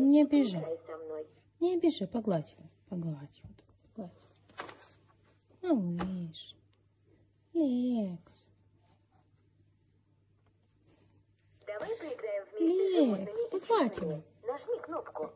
Не обижай. Не обижай, погладь его. Погладь его. Погладь. его. Малыш. Лекс. Давай поиграем вместе. Лекс, погладь его. Нажми кнопку.